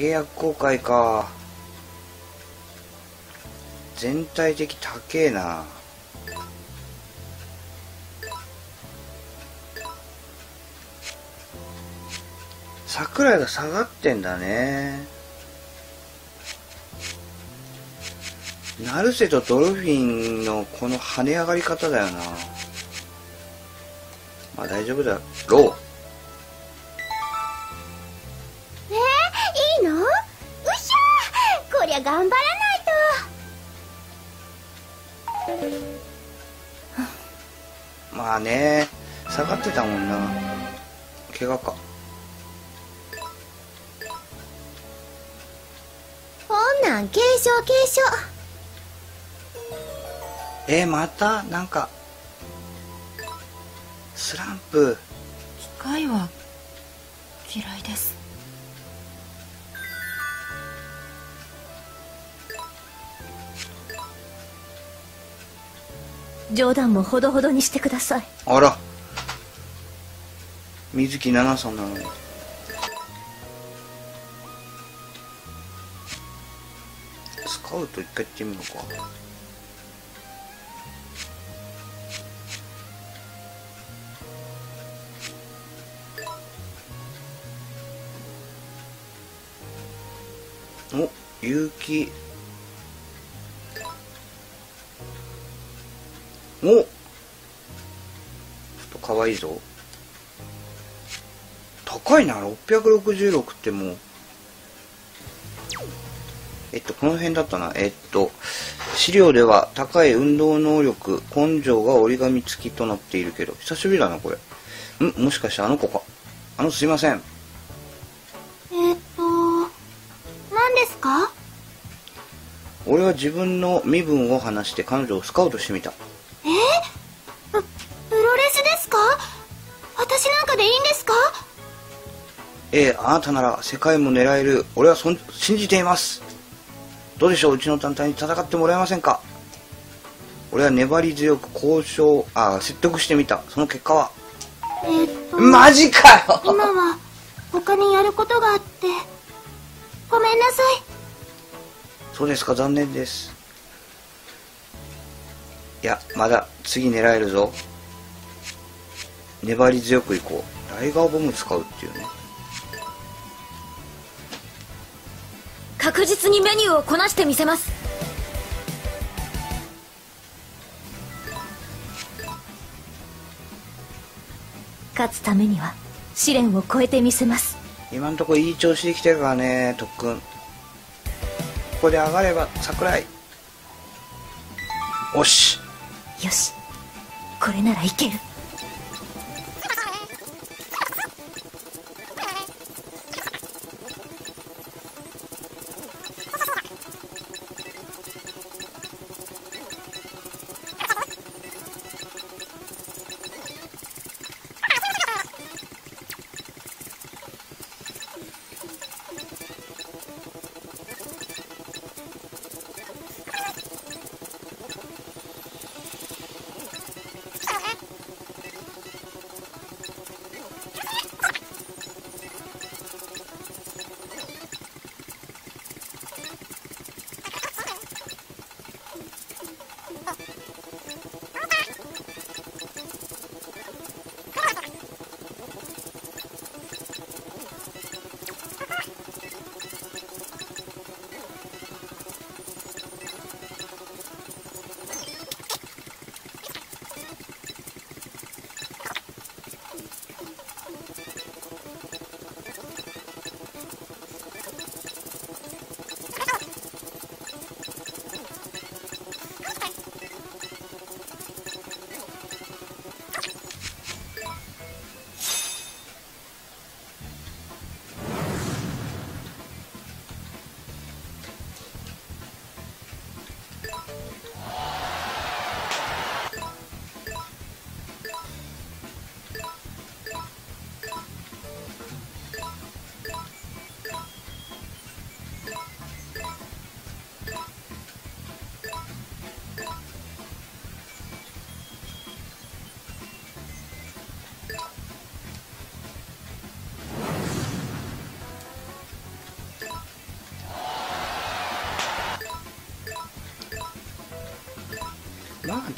契約公開か。全体的高えな。桜井が下がってんだね。成瀬とドルフィンのこの跳ね上がり方だよな。まあ大丈夫だろう。頑張らないと。まあね下がってたもんな。怪我か。こんなん軽症軽症えー、またなんかスランプ。機械は嫌いです冗談もほどほどにしてください。あら。水木奈々さんなのに。スカウト一回行ってみるのか。お結城お。ちょっと可愛いぞ。高いな666ってもう。えっとこの辺だったな。えっと資料では高い運動能力根性が折り紙付きとなっているけど久しぶりだなこれ。ん？もしかしてあの子か？あのすいません。えー、っと何ですか？俺は自分の身分を話して彼女をスカウトしてみた私なんかでいいんですか？ええあなたなら世界も狙える俺はそん信じています。どうでしょううちの団体に戦ってもらえませんか？俺は粘り強く交渉あ説得してみた。その結果は？えー、っとマジかよ！今は他にやることがあってごめんなさい。そうですか残念です。いやまだ次狙えるぞ粘り強くいこう。ライガーボム使うっていうね。確実にメニューをこなしてみせます。勝つためには試練を超えてみせます。今んとこいい調子できてるからね特訓。ここで上がれば桜井。おし。よし。これならいける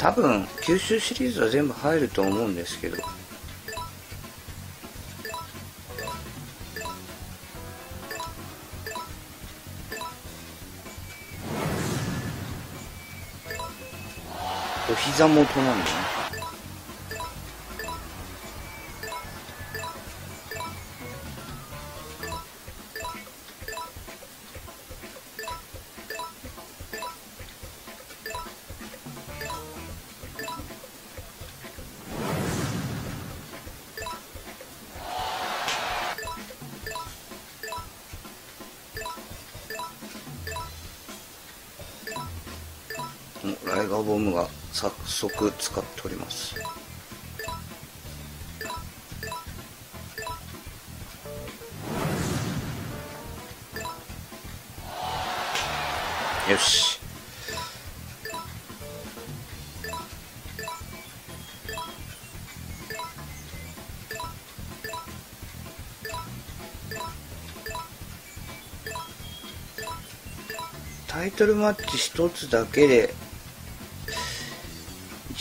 多分九州シリーズは全部入ると思うんですけど。お膝元なんだね。ガボムが早速使っております。よし。タイトルマッチ一つだけで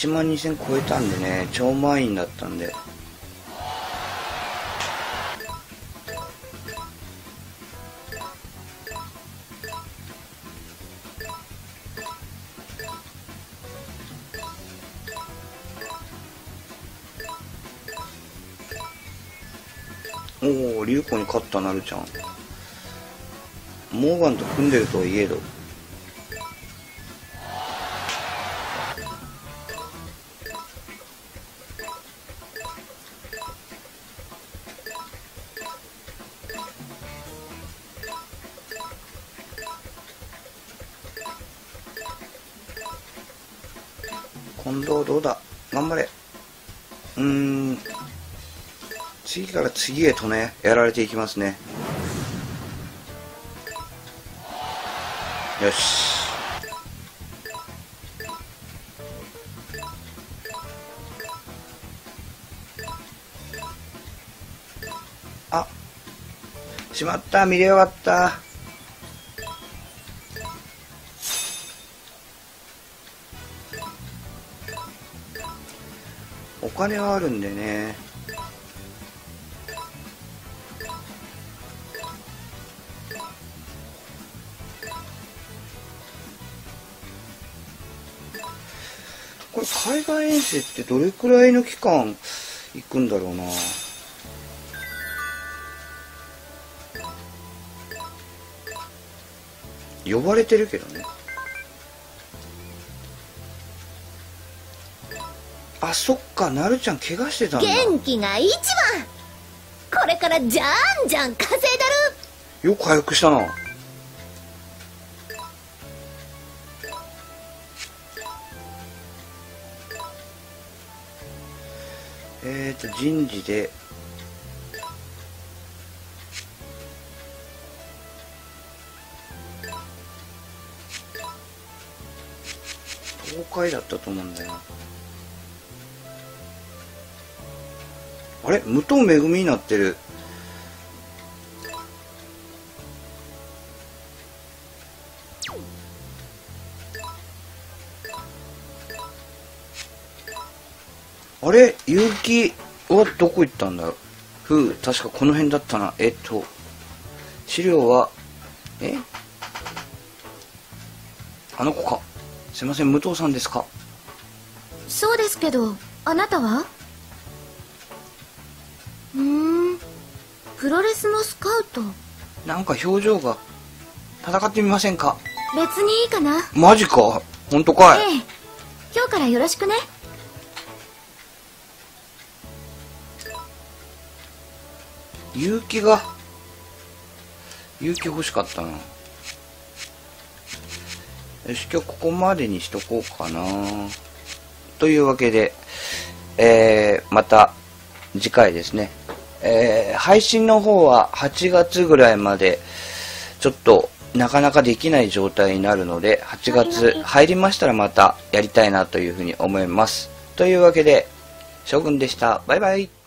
1万2000超えたんでね超満員だったんで。おお竜子に勝ったなるちゃん。モーガンと組んでるとはいえど。近藤どうだ？頑張れ。うーん。次から次へとねやられていきますね。よし。あしまった。見れよかった。金はあるんでね。これ海外遠征ってどれくらいの期間行くんだろうな。呼ばれてるけどね。あそっかなるちゃん怪我してたんだ。元気が一番。これからじゃんじゃん稼いだる。よく回復したな。えーと人事で。東海だったと思うんだよなあれ？武藤めぐみになってる。あれ？結城はどこ行ったんだ？ろうふう確かこの辺だったな。えっと資料は？え？あの子か。すいません武藤さんですか？そうですけどあなたは？プロレスのスカウト。なんか表情が戦ってみませんか？別にいいかな。マジか？本当かい？ええ。今日からよろしくね。勇気が？勇気欲しかったな。よし今日ここまでにしとこうかな。というわけでえー、また次回ですねえー、配信の方は8月ぐらいまでちょっとなかなかできない状態になるので8月入りましたらまたやりたいなというふうに思います。というわけで将軍でした。バイバイ